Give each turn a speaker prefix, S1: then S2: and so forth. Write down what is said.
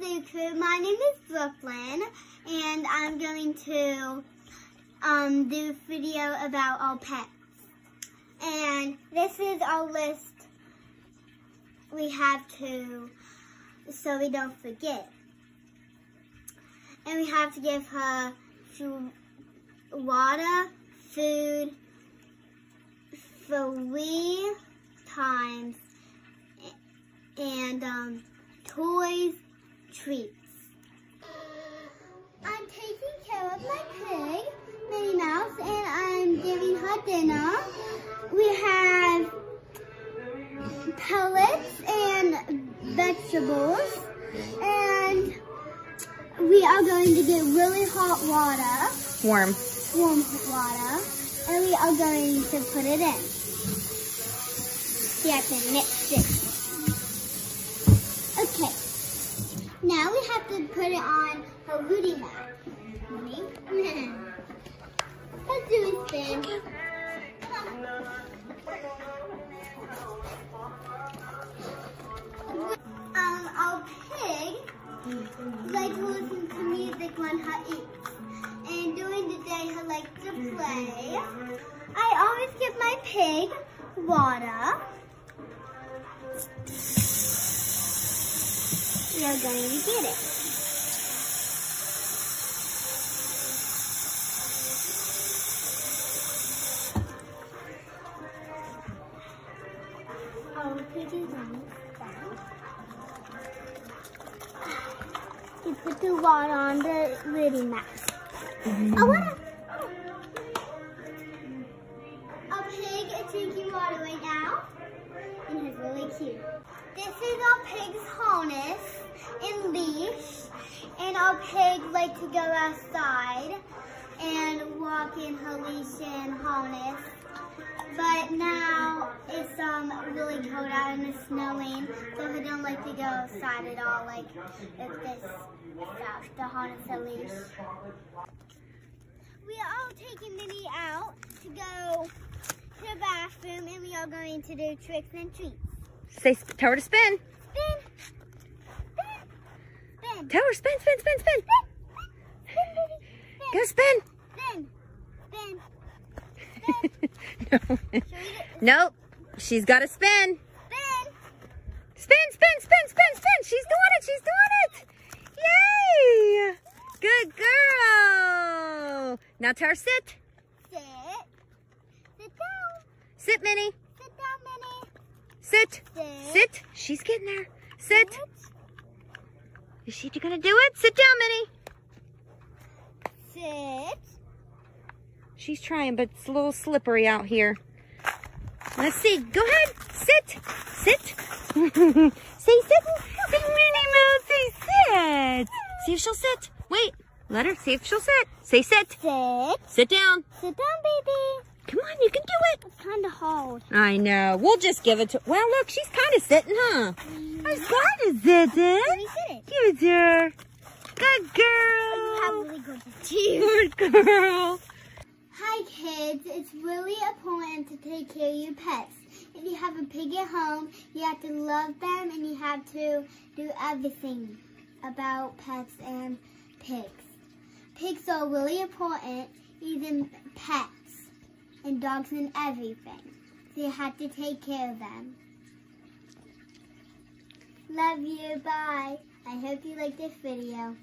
S1: My name is Brooklyn, and I'm going to um, do a video about our pets. And this is our list we have to, so we don't forget. And we have to give her water, food, three times, and um, toys, treats. I'm taking care of my pig, Minnie Mouse, and I'm giving her dinner. We have pellets and vegetables, and we are going to get really hot water.
S2: Warm.
S1: Warm water. And we are going to put it in. You have to mix it. Now we have to put it on a woody mat. Let's do a spin. Um, our pig likes to listen to music when her eats. And during the day, her likes to play. I always give my pig water. Are going to get it. Pig is You put the water on the lady mask. Mm -hmm. I wanna. A pig is drinking water right now, and This is our pig's harness and leash, and our pig like to go outside and walk in her leash and harness. But now it's um really cold out and it's snowing, so we don't like to go outside at all, like if this stuff, the harness and leash. We are all taking Minnie out to go to the bathroom and we are going to do tricks and treats.
S2: Say, tell her to spin.
S1: Spin. Spin. Spin.
S2: Tell her spin, spin, spin, spin.
S1: Spin. Spin. Spin.
S2: Go spin.
S1: Spin. Spin.
S2: no. Nope. She's got to spin.
S1: Spin.
S2: Spin, spin, spin, spin, spin. She's doing it. She's doing it. Yay. Good girl. Now tell her sit.
S1: Sit. Sit down.
S2: Sit, Minnie.
S1: Sit
S2: Sit. She's getting there. Sit.
S1: Sit.
S2: Is she gonna do it? Sit down, Minnie.
S1: Sit.
S2: She's trying, but it's a little slippery out here. Let's see. Go ahead. Sit. Sit. say sit. Say Minnie Mouse. Say sit. See if she'll sit. Wait. Let her see if she'll sit. Say sit.
S1: Sit.
S2: Sit down.
S1: Sit down, baby.
S2: Come on, you can do it.
S1: It's kind of hard.
S2: I know. We'll just give it to Well, look, she's kind of sitting, huh?
S1: Mm.
S2: She's kind of sitting.
S1: Let me sit.
S2: Give it to. Good girl.
S1: Really good teeth.
S2: Good girl.
S1: Hi kids, it's really important to take care of your pets. If you have a pig at home, you have to love them and you have to do everything about pets and pigs. Pigs are really important, even pets and dogs and everything. You have to take care of them. Love you, bye. I hope you like this video.